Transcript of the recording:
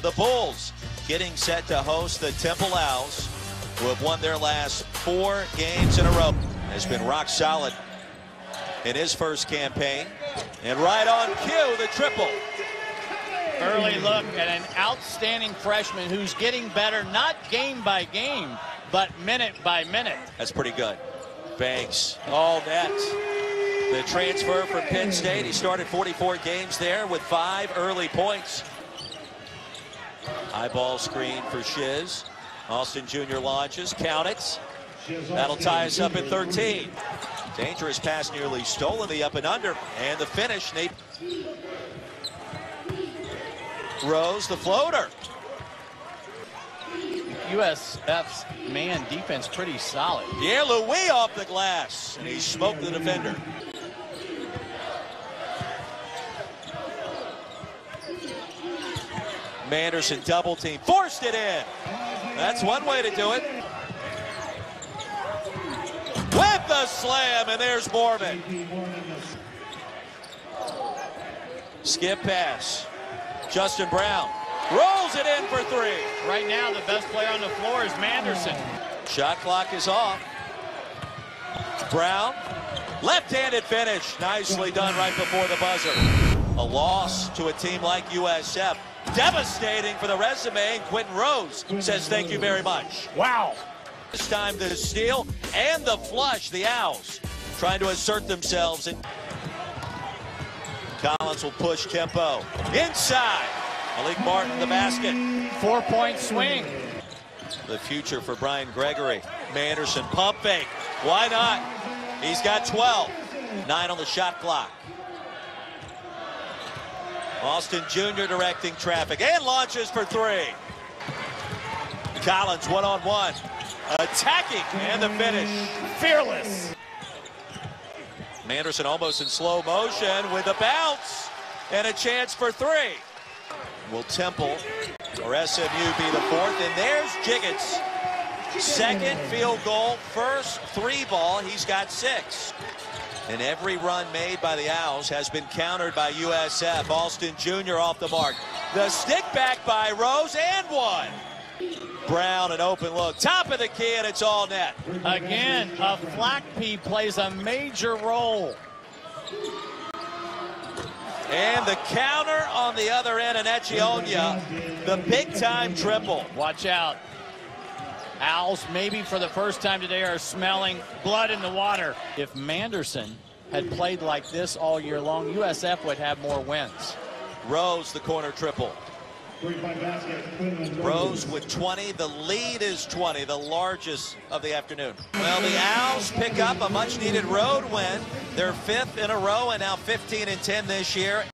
The Bulls getting set to host the Temple Owls, who have won their last four games in a row. Has been rock solid in his first campaign. And right on cue, the triple. Early look at an outstanding freshman who's getting better, not game by game, but minute by minute. That's pretty good. Banks, all that. The transfer from Penn State. He started 44 games there with five early points. High ball screen for Shizz. Alston Jr. launches, count it. That'll tie us up at 13. Dangerous pass nearly stolen the up and under. And the finish, Nate. Rose, the floater. USF's man defense pretty solid. Pierre Louis off the glass, and he smoked the defender. Manderson double team, forced it in. That's one way to do it. With the slam, and there's Moorman. Skip pass. Justin Brown rolls it in for three. Right now, the best player on the floor is Manderson. Shot clock is off. Brown, left-handed finish. Nicely done right before the buzzer. A loss to a team like USF. Devastating for the resume. And Quinton Rose says thank you very much. Wow. This time the steal and the flush. The Owls trying to assert themselves. And Collins will push tempo. Inside. Malik Martin the basket. Four-point swing. The future for Brian Gregory. Manderson pump fake. Why not? He's got 12. Nine on the shot clock. Alston Jr. directing traffic and launches for three. Collins one on one. Attacking and the finish. Fearless. Manderson almost in slow motion with a bounce and a chance for three. Will Temple or SMU be the fourth? And there's Jiggetts. Second field goal, first three ball. He's got six. And every run made by the Owls has been countered by USF. Alston Jr. off the mark. The stick back by Rose and one. Brown, an open look. Top of the key, and it's all net. Again, a flack plays a major role. And the counter on the other end, and Enechionyia, the big-time triple. Watch out. Owls, maybe for the first time today, are smelling blood in the water. If Manderson had played like this all year long, USF would have more wins. Rose, the corner triple. Rose with 20. The lead is 20, the largest of the afternoon. Well, the Owls pick up a much-needed road win. They're fifth in a row and now 15 and 10 this year.